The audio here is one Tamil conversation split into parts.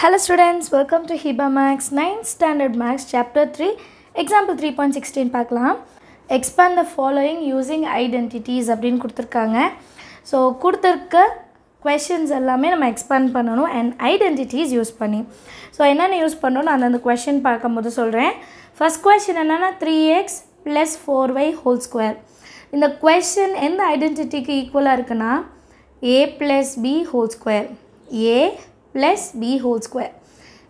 Hello students welcome to Hiba maths ninth standard maths chapter three example three point sixteen பார்க்கலாம். Expand the following using identities அப்படின்னு கொடுத்துருக்காங்க. ஸோ கொடுத்துருக்க கொஷின்ஸ் எல்லாமே நம்ம எக்ஸ்பேண்ட் பண்ணணும் அண்ட் ஐடென்டிட்டிஸ் யூஸ் பண்ணி. ஸோ என்னென்ன யூஸ் பண்ணணும் நான் அந்த கொஷின் பார்க்கும்போது சொல்கிறேன் ஃபஸ்ட் கொஷின் என்னென்னா three x plus four y whole square இந்த கொஷின் எந்த ஐடென்டிட்டிக்கு ஈக்குவலாக இருக்குன்னா? A plus B whole square A plus B whole square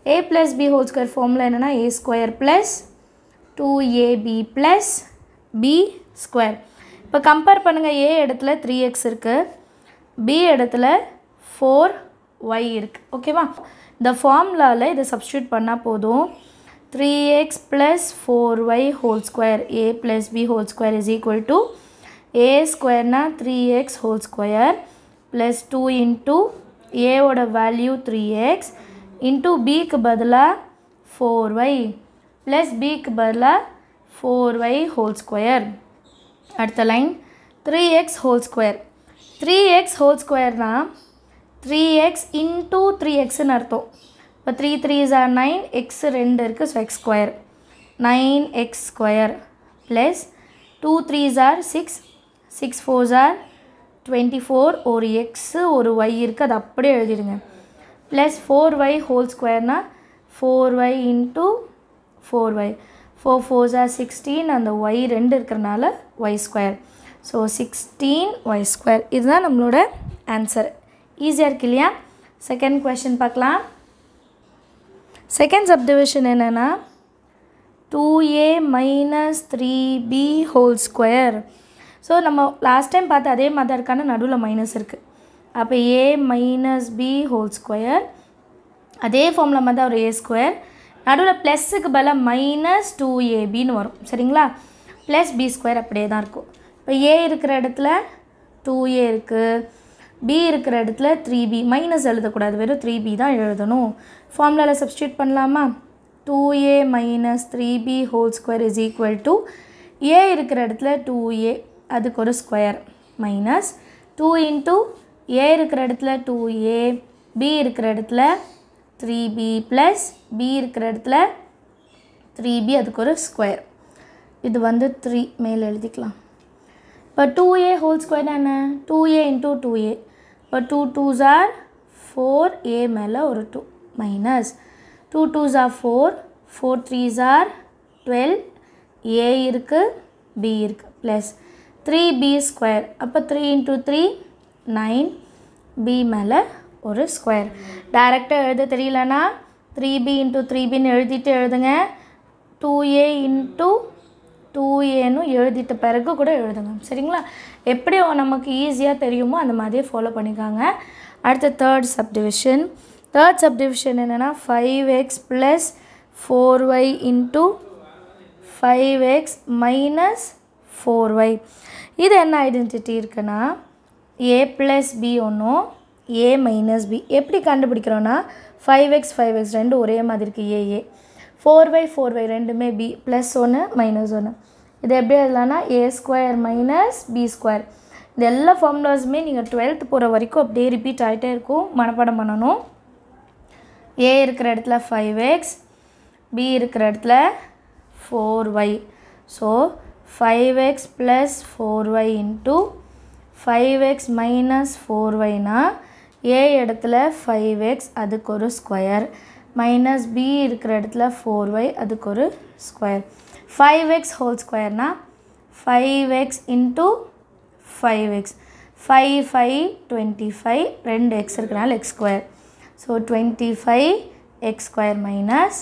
A plus B whole square formula என்னென்னா A square plus two AB plus B square இப்போ கம்பேர் பண்ணுங்கள் ஏ இடத்துல த்ரீ எக்ஸ் இருக்குது பி இடத்துல ஃபோர் ஒய் இருக்குது ஓகேவா இந்த ஃபார்முலாவில் இதை சப்ஸ்டியூட் பண்ணால் போதும். Three x plus four y whole square A plus B whole square is equal to A ஸ்கொயர்னா three x whole square plus two into ஏவோட வேல்யூ த்ரீ எக்ஸ் இன்ட்டு பிக்கு பதிலாக ஃபோர் ஒய் ப்ளஸ் பிக்கு பதிலாக ஃபோர் ஒய் ஹோல் ஸ்கொயர் அடுத்த line three x whole square three x whole ஸ்கொயர்னா three x into three எக்ஸ்னு அர்த்தம். இப்போ three three are nine x ரெண்டு இருக்குது so x square nine x square plus two threes are six six fours are twenty four ஒரு எக்ஸு ஒரு ஒய் இருக்குது அது அப்படியே எழுதிடுங்க. Plus four y whole ஸ்கொயர்னா four y into four y four fours are sixteen அந்த ஒய் ரெண்டு இருக்கிறனால y square so sixteen y square இதுதான் நம்மளோட ஆன்சர் ஈஸியாக இருக்கு இல்லையா? செகண்ட் கொஷின் பார்க்கலாம். செகண்ட் சப்டிவிஷன் என்னென்னா two A minus three B whole square so நம்ம லாஸ்ட் டைம் பார்த்து அதே மாதிரி தான் இருக்கான நடுவில் மைனஸ் இருக்குது அப்போ A minus B whole square அதே ஃபார்மில் மாதிரி தான் ஒரு ஏ ஸ்கொயர் நடுவில் ப்ளஸ்ஸுக்கு பதிலாக மைனஸ் டூ ஏபின்னு வரும். சரிங்களா? ப்ளஸ் பி ஸ்கொயர் அப்படியே தான் இருக்கும். இப்போ ஏ இருக்கிற இடத்துல டூ ஏ இருக்குது பி இருக்கிற இடத்துல த்ரீ பி மைனஸ் எழுதக்கூடாது. வெறும் த்ரீ பி தான் எழுதணும். ஃபார்முலாவில் சப்ஸ்டியூட் பண்ணலாமா? Two A minus three B whole square is equal to A இருக்கிற இடத்துல டூ ஏ அதுக்கு ஒரு square minus two into A இருக்கிற இடத்துல டூ ஏ பி இருக்கிற இடத்துல த்ரீ பி ப்ளஸ் பி இருக்கிற இடத்துல த்ரீ பி அதுக்கு ஒரு ஸ்கொயர் இது வந்து த்ரீ மேலே எழுதிக்கலாம். இப்போ டூ ஏ ஹோல் ஸ்கொயர் என்ன two A into two A இப்போ two twos are four A மேலே ஒரு two minus two twos are four four threes are twelve A இருக்குது பி இருக்குது ப்ளஸ் த்ரீ பி ஸ்கொயர் அப்போ three into three nine B மேலே ஒரு ஸ்கொயர் டைரெக்டாக எழுத தெரியலனா த்ரீ பி இன்ட்டு த்ரீ பின்னு எழுதிட்டு எழுதுங்க. டூ ஏ இன்ட்டு டூ ஏன்னு எழுதிட்ட பிறகு கூட எழுதுங்க. சரிங்களா? எப்படி நமக்கு ஈஸியாக தெரியுமோ அந்த மாதிரியே ஃபாலோ பண்ணிக்காங்க. அடுத்த தேர்ட் சப்டிவிஷன் தேர்ட் சப்டிவிஷன் என்னென்னா five x plus four y into five x minus four y இது என்ன ஐடென்டிட்டி இருக்குன்னா ஏ ப்ளஸ் பி ஒன்றும் ஏ மைனஸ் பி எப்படி கண்டுபிடிக்கிறோன்னா ஃபைவ் எக்ஸ் ஃபைவ் எக்ஸ் ரெண்டு ஒரே மாதிரி இருக்குது A four by four by ரெண்டுமே பி ப்ளஸ் ஒன்று மைனஸ் ஒன்று இது எப்படி எழுதலாம்னா A square minus B square இது எல்லா ஃபார்முலாஸுமே நீங்கள் டுவெல்த் போகிற வரைக்கும் அப்படியே ரிப்பீட் ஆகிட்டே இருக்கும் மனப்பாடம் பண்ணணும். ஏ இருக்கிற இடத்துல ஃபைவ் எக்ஸ் பி இருக்கிற இடத்துல four y so five x plus four y into five x minus four ஒய்னா A இடத்துல ஃபைவ் எக்ஸ் அதுக்கு ஒரு ஸ்கொயர் மைனஸ் பி இருக்கிற இடத்துல ஃபோர் அதுக்கு ஒரு square five x whole ஸ்கொயர்னா five x into five x five five twenty five ரெண்டு எக்ஸ் இருக்கிறனால x square so twenty five x square minus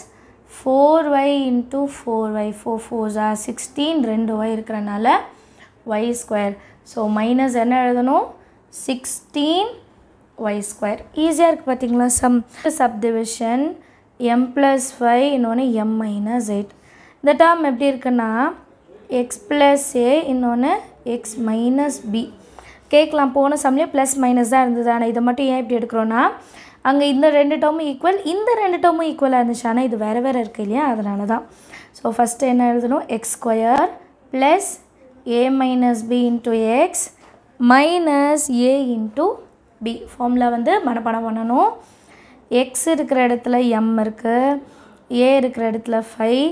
four y into four y four four sixteen ரெண்டு ஒய் இருக்கிறனால ஒய் ஸ்கொயர் ஸோ மைனஸ் என்ன எழுதணும்? சிக்ஸ்டீன் ஒய் ஸ்கொயர் ஈஸியாக இருக்குது பார்த்தீங்களா some subdivision M plus five இன்னொன்று எம் மைனஸ் எயிட் இந்த டேர்ம் எப்படி இருக்குன்னா எக்ஸ் ப்ளஸ் ஏ இன்னொன்று எக்ஸ் மைனஸ் பி கேட்கலாம் போன சம்லேயே ப்ளஸ் மைனஸ் தான் இருந்தது. ஆனால் இதை மட்டும் ஏன் இப்படி எடுக்கிறோன்னா அங்கே இந்த ரெண்டு டேர்மும் ஈக்குவல் இந்த ரெண்டு டேர்மும் ஈக்குவலாக இருந்துச்சு ஆனால் இது வேறு வேறு இருக்குது இல்லையா? அதனால தான் ஸோ ஃபஸ்ட்டு என்ன எழுதணும்? X square plus A minus B into x minus A into B ஃபார்மில் வந்து மனப்பாடம் பண்ணணும். எக்ஸ் இருக்கிற இடத்துல எம் இருக்குது ஏ இருக்கிற இடத்துல ஃபைவ்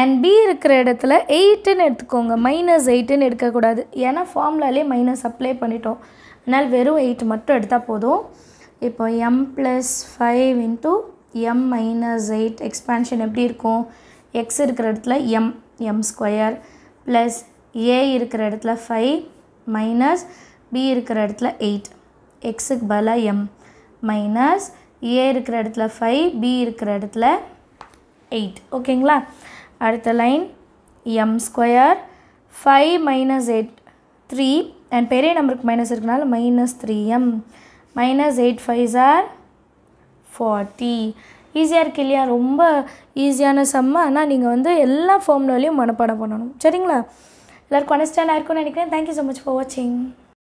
அண்ட் பி இருக்கிற இடத்துல எயிட்டுன்னு எடுத்துக்கோங்க. மைனஸ் எயிட்டுன்னு எடுக்கக்கூடாது. ஏன்னா ஃபார்முலாலே மைனஸ் அப்ளை பண்ணிட்டோம். அதனால் வெறும் எயிட் மட்டும் எடுத்தால் போதும். இப்போ M plus five into M minus eight expansion எப்படி இருக்கும்? எக்ஸ் இருக்கிற இடத்துல M M square plus A இருக்கிற இடத்துல ஃபைவ் மைனஸ் பி இருக்கிற இடத்துல எயிட் எக்ஸுக்கு பதிலாக எம் மைனஸ் ஏ இருக்கிற இடத்துல ஃபைவ் பி இருக்கிற இடத்துல எயிட் ஓகேங்களா? அடுத்த line M square five minus eight three and பெரிய நம்பருக்கு மைனஸ் இருக்கனால minus three M minus eight five are forty ஈஸியாக இருக்கு இல்லையா? ரொம்ப ஈஸியான செம்ம ஆனால் நீங்கள் வந்து எல்லா ஃபார்முலாலையும் மனப்பாடம் பண்ணணும். சரிங்களா? எல்லாருக்கும் அண்டர்ஸ்டாண்ட் ஆயிருக்கும்னு நினைக்கிறேன். தேங்க்யூ ஸோ மச் ஃபார் வாட்சிங்